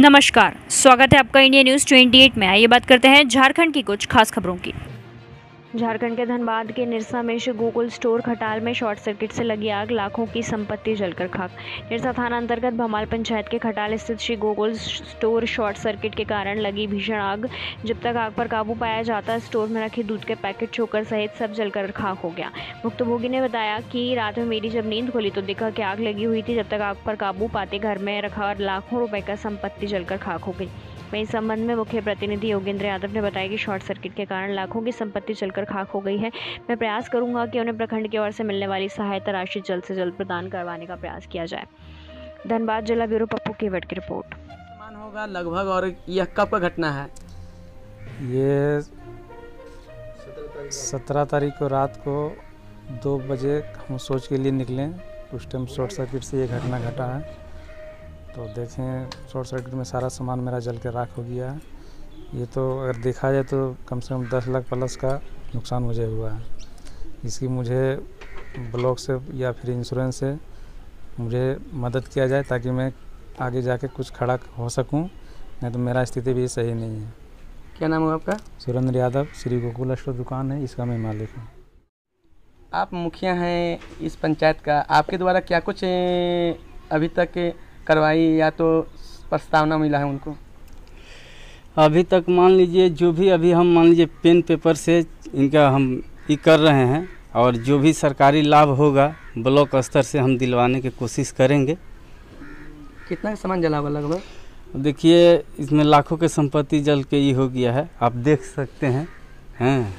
नमस्कार, स्वागत है आपका इंडिया न्यूज़ 28 में। आइए बात करते हैं झारखंड की कुछ खास खबरों की। झारखंड के धनबाद के निरसा में श्री गोकुल स्टोर खटाल में शॉर्ट सर्किट से लगी आग, लाखों की संपत्ति जलकर खाक। निरसा थाना अंतर्गत भमाल पंचायत के खटाल स्थित Shri Gokul store short circuit के कारण लगी भीषण आग। जब तक आग पर काबू पाया जाता, स्टोर में रखे दूध के पैकेट चोकर सहित सब जलकर खाक हो गया। भुक्तभोगी ने बताया कि रात में मेरी जब नींद खोली तो देखा कि आग लगी हुई थी। जब तक आग पर काबू पाते घर में रखा और लाखों रुपए का संपत्ति जलकर खाक हो गई। वहीं इस संबंध में मुख्य प्रतिनिधि योगेंद्र यादव ने बताया कि शॉर्ट सर्किट के कारण लाखों की संपत्ति चलकर खाक हो गई है। मैं प्रयास करूँगा कि उन्हें प्रखंड की ओर से मिलने वाली सहायता राशि जल्द से जल्द प्रदान करवाने का प्रयास किया जाए। धनबाद जिला ब्यूरो पप्पू केवट की रिपोर्ट। होगा लगभग और यह कब का घटना है? ये सत्रह तारीख को रात को दो बजे हम सोच के लिए निकले। उस टाइम शॉर्ट सर्किट से ये घटना घटा है। तो देखें शॉर्ट सर्किट में सारा सामान मेरा जल के राख हो गया है। ये तो अगर देखा जाए तो कम से कम दस लाख प्लस का नुकसान मुझे हुआ है। इसकी मुझे ब्लॉक से या फिर इंश्योरेंस से मुझे मदद किया जाए ताकि मैं आगे जाके कुछ खड़ा हो सकूँ नहीं तो मेरा स्थिति भी सही नहीं है। क्या नाम है आपका? सुरेंद्र यादव श्री गोकुल स्टोर दुकान है इसका मैं मालिक हूँ। आप मुखिया हैं इस पंचायत का। आपके द्वारा क्या कुछ अभी तक करवाई या तो प्रस्तावना मिला है उनको? अभी तक मान लीजिए जो भी अभी हम मान लीजिए पेन पेपर से इनका हम ये कर रहे हैं और जो भी सरकारी लाभ होगा ब्लॉक स्तर से हम दिलवाने की कोशिश करेंगे। कितना सामान जला हुआ लगभग? देखिए इसमें लाखों के संपत्ति जल के ये हो गया है। आप देख सकते हैं। हैं।